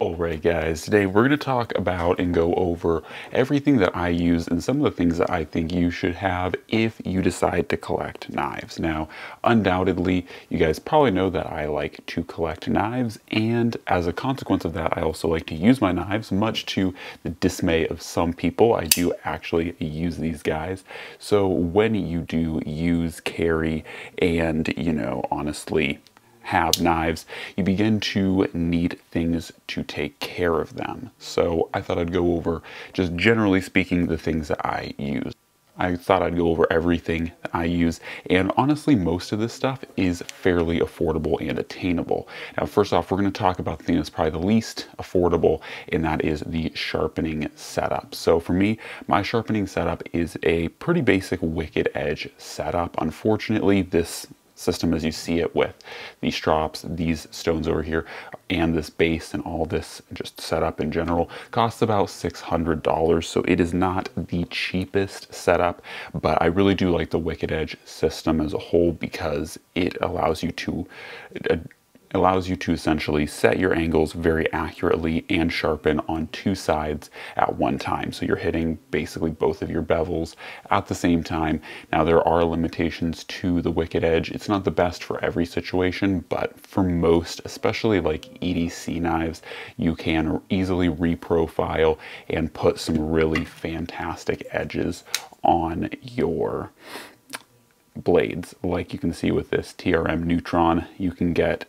Alright guys, today we're going to talk about and go over everything that I use and some of the things that I think you should have if you decide to collect knives. Now, undoubtedly, you guys probably know that I like to collect knives and as a consequence of that, I also like to use my knives, much to the dismay of some people. I do actually use these guys. So when you do use, carry, and, you know, honestly, have knives, you begin to need things to take care of them. So I thought I'd go over, just generally speaking, the things that I use. I thought I'd go over everything that I use, and honestly, most of this stuff is fairly affordable and attainable. Now, first off, we're going to talk about the thing that's probably the least affordable, and that is the sharpening setup. So for me, my sharpening setup is a pretty basic Wicked Edge setup. Unfortunately, this system as you see it with these strops, these stones over here, and this base and all this just setup in general costs about $600. So it is not the cheapest setup, but I really do like the Wicked Edge system as a whole because it allows you to uh, allows you to essentially set your angles very accurately and sharpen on two sides at one time. So you're hitting basically both of your bevels at the same time. Now there are limitations to the Wicked Edge. It's not the best for every situation, but for most, especially like EDC knives, you can easily reprofile and put some really fantastic edges on your blades. Like you can see with this TRM Neutron, you can get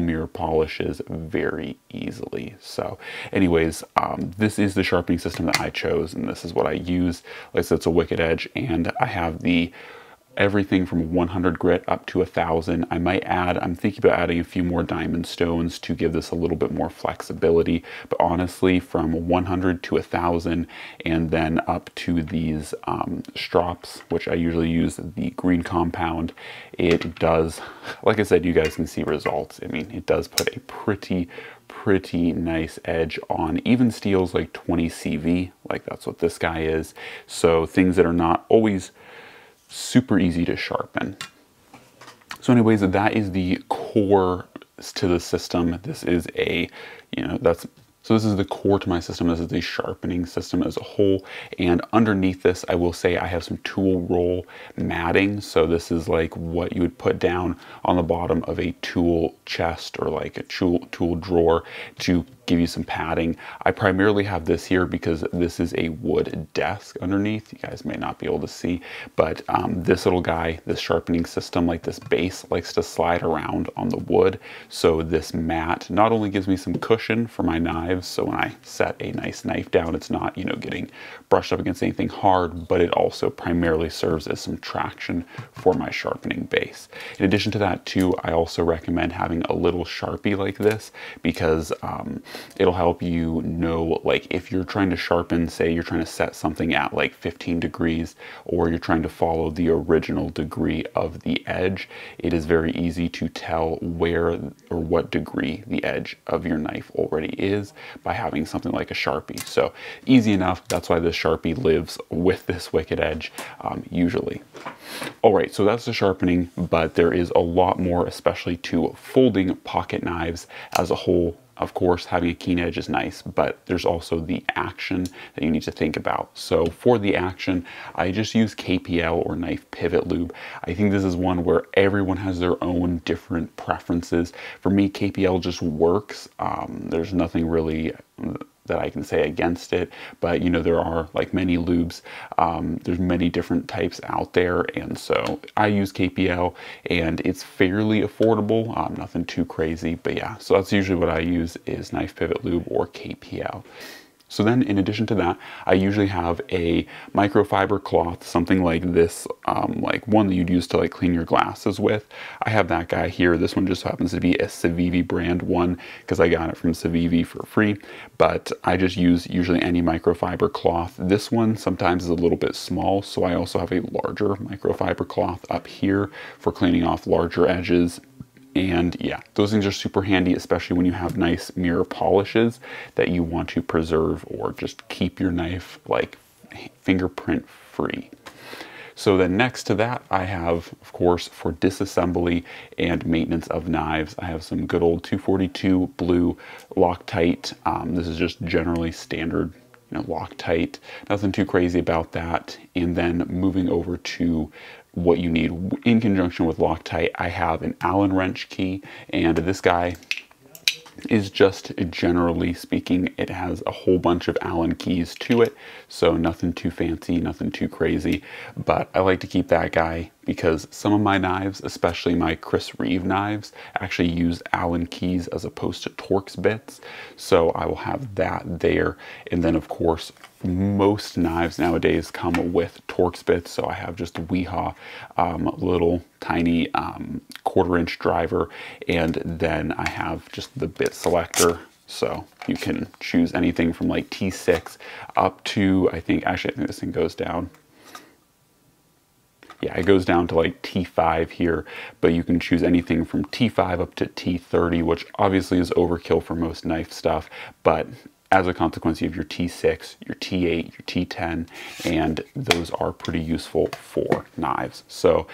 mirror polishes very easily. So anyways, um, this is the sharpening system that I chose and this is what I use. Like I said, it's a Wicked Edge and I have the everything from 100 grit up to a thousand. I might add, I'm thinking about adding a few more diamond stones to give this a little bit more flexibility. But honestly, from 100 to a thousand and then up to these um, strops, which I usually use the green compound, it does, like I said, you guys can see results. I mean, it does put a pretty, pretty nice edge on even steels like 20 CV, like that's what this guy is. So things that are not always super easy to sharpen. So anyways, that is the core to the system. This is a, you know, that's so this is the core to my system. This is the sharpening system as a whole. And underneath this, I will say I have some tool roll matting. So this is like what you would put down on the bottom of a tool chest or like a tool, tool drawer to give you some padding. I primarily have this here because this is a wood desk underneath. You guys may not be able to see, but um, this little guy, this sharpening system, like this base likes to slide around on the wood. So this mat not only gives me some cushion for my knives, so when I set a nice knife down, it's not, you know, getting brushed up against anything hard, but it also primarily serves as some traction for my sharpening base. In addition to that too, I also recommend having a little Sharpie like this because um, it'll help you know like if you're trying to sharpen say you're trying to set something at like 15 degrees or you're trying to follow the original degree of the edge it is very easy to tell where or what degree the edge of your knife already is by having something like a sharpie. So easy enough. That's why this sharpie lives with this wicked edge um, usually. All right so that's the sharpening but there is a lot more especially to folding pocket knives as a whole of course, having a keen edge is nice, but there's also the action that you need to think about. So for the action, I just use KPL or knife pivot lube. I think this is one where everyone has their own different preferences. For me, KPL just works. Um, there's nothing really that I can say against it, but you know, there are like many lubes, um, there's many different types out there. And so I use KPL and it's fairly affordable, um, nothing too crazy, but yeah, so that's usually what I use is knife pivot lube or KPL. So then in addition to that, I usually have a microfiber cloth, something like this, um, like one that you'd use to like clean your glasses with. I have that guy here. This one just happens to be a Civivi brand one because I got it from Civivi for free, but I just use usually any microfiber cloth. This one sometimes is a little bit small, so I also have a larger microfiber cloth up here for cleaning off larger edges and yeah, those things are super handy, especially when you have nice mirror polishes that you want to preserve or just keep your knife like fingerprint free. So then next to that, I have, of course, for disassembly and maintenance of knives, I have some good old 242 blue Loctite. Um, this is just generally standard you know, Loctite. Nothing too crazy about that. And then moving over to what you need in conjunction with Loctite, I have an Allen wrench key, and this guy is just generally speaking, it has a whole bunch of Allen keys to it. So nothing too fancy, nothing too crazy. But I like to keep that guy because some of my knives, especially my Chris Reeve knives, actually use Allen keys as opposed to Torx bits. So I will have that there. And then of course, most knives nowadays come with Torx bits. So I have just Wiha um, little tiny um, quarter inch driver. And then I have just the bit selector so you can choose anything from like T6 up to, I think, actually I think this thing goes down yeah, it goes down to like T5 here, but you can choose anything from T5 up to T30, which obviously is overkill for most knife stuff, but as a consequence, you have your T6, your T8, your T10, and those are pretty useful for knives. So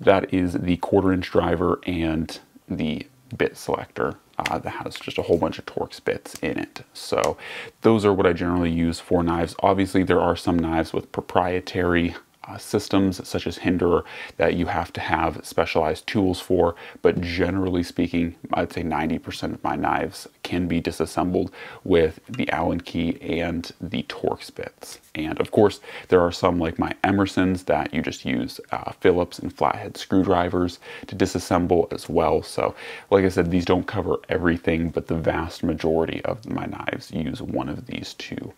that is the quarter inch driver and the bit selector uh, that has just a whole bunch of Torx bits in it. So those are what I generally use for knives. Obviously, there are some knives with proprietary uh, systems such as Hinderer that you have to have specialized tools for, but generally speaking, I'd say 90% of my knives can be disassembled with the Allen key and the Torx bits. And of course, there are some like my Emersons that you just use uh, Phillips and flathead screwdrivers to disassemble as well. So like I said, these don't cover everything, but the vast majority of my knives use one of these two.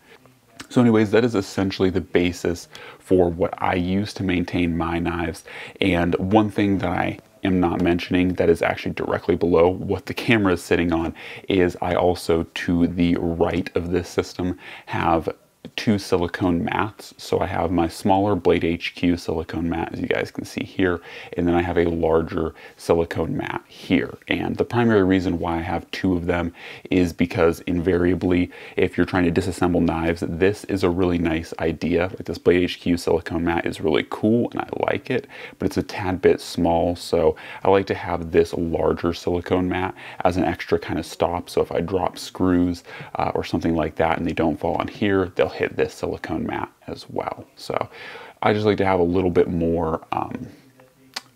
So anyways, that is essentially the basis for what I use to maintain my knives. And one thing that I am not mentioning that is actually directly below what the camera is sitting on is I also to the right of this system have two silicone mats. So I have my smaller Blade HQ silicone mat, as you guys can see here, and then I have a larger silicone mat here. And the primary reason why I have two of them is because invariably, if you're trying to disassemble knives, this is a really nice idea. Like this Blade HQ silicone mat is really cool and I like it, but it's a tad bit small. So I like to have this larger silicone mat as an extra kind of stop. So if I drop screws uh, or something like that and they don't fall on here, they'll hit this silicone mat as well. So I just like to have a little bit more um,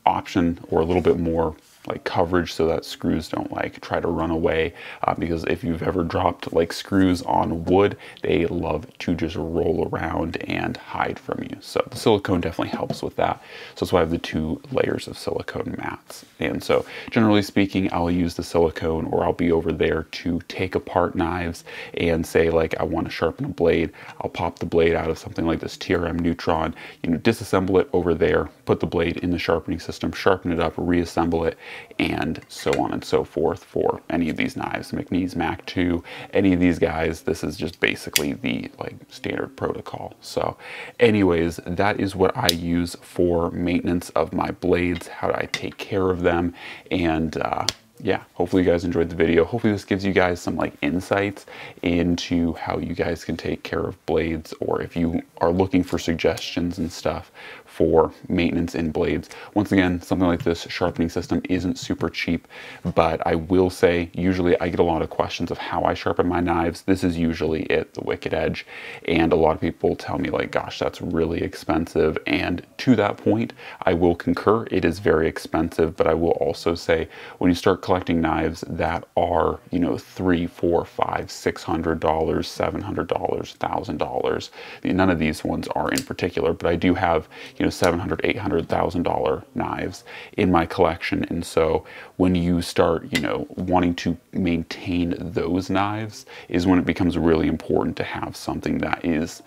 option or a little bit more like coverage so that screws don't like try to run away. Uh, because if you've ever dropped like screws on wood they love to just roll around and hide from you. So the silicone definitely helps with that. So that's why I have the two layers of silicone mats. And so generally speaking I'll use the silicone or I'll be over there to take apart knives and say like I want to sharpen a blade. I'll pop the blade out of something like this TRM Neutron you know disassemble it over there put the blade in the sharpening system sharpen it up reassemble it and so on and so forth for any of these knives. McNees Mac 2, any of these guys, this is just basically the like standard protocol. So anyways, that is what I use for maintenance of my blades, how do I take care of them, and uh, yeah, hopefully you guys enjoyed the video. Hopefully this gives you guys some like insights into how you guys can take care of blades or if you are looking for suggestions and stuff for maintenance in blades. Once again, something like this sharpening system isn't super cheap, but I will say usually I get a lot of questions of how I sharpen my knives. This is usually it, the Wicked Edge. And a lot of people tell me like, gosh, that's really expensive. And to that point, I will concur. It is very expensive, but I will also say when you start collecting knives that are, you know, three, four, five, six hundred dollars, seven hundred dollars, thousand dollars. None of these ones are in particular, but I do have, you know, know, 700, 800,000 dollar knives in my collection. And so when you start, you know, wanting to maintain those knives is when it becomes really important to have something that is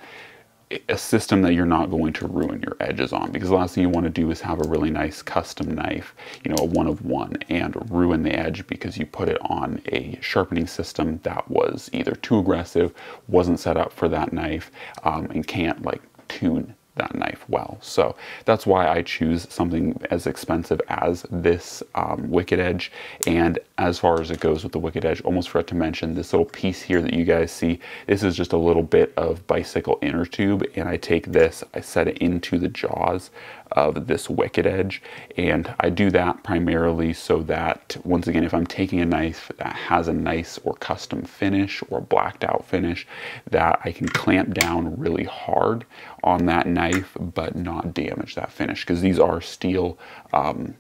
a system that you're not going to ruin your edges on because the last thing you want to do is have a really nice custom knife, you know, a one of one and ruin the edge because you put it on a sharpening system that was either too aggressive, wasn't set up for that knife, um, and can't like tune that knife well. So that's why I choose something as expensive as this um, Wicked Edge. And as far as it goes with the Wicked Edge, almost forgot to mention this little piece here that you guys see. This is just a little bit of bicycle inner tube and I take this, I set it into the jaws of this wicked edge. And I do that primarily so that, once again, if I'm taking a knife that has a nice or custom finish or blacked out finish, that I can clamp down really hard on that knife, but not damage that finish. Because these are steel um,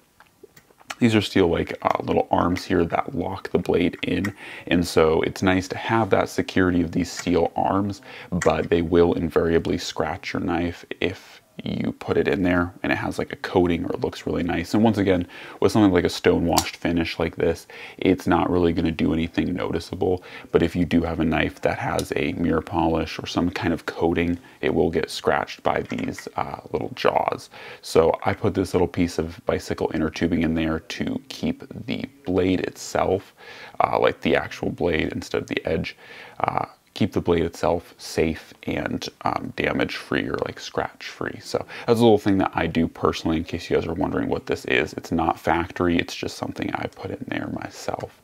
these are steel like uh, little arms here that lock the blade in. And so it's nice to have that security of these steel arms, but they will invariably scratch your knife if you put it in there and it has like a coating or it looks really nice. And once again, with something like a stone washed finish like this, it's not really going to do anything noticeable. But if you do have a knife that has a mirror polish or some kind of coating, it will get scratched by these uh, little jaws. So I put this little piece of bicycle inner tubing in there to keep the blade itself, uh, like the actual blade instead of the edge, uh, keep the blade itself safe and um, damage free or like scratch free. So that's a little thing that I do personally in case you guys are wondering what this is. It's not factory, it's just something I put in there myself.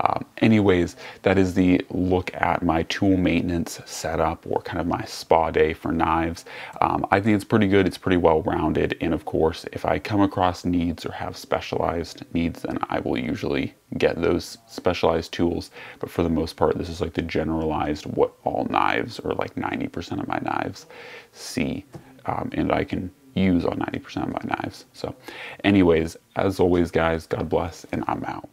Um, anyways, that is the look at my tool maintenance setup or kind of my spa day for knives. Um, I think it's pretty good, it's pretty well rounded. And of course, if I come across needs or have specialized needs, then I will usually get those specialized tools. But for the most part, this is like the generalized what all knives or like 90% of my knives see. Um, and I can use on 90% of my knives. So anyways, as always, guys, God bless, and I'm out.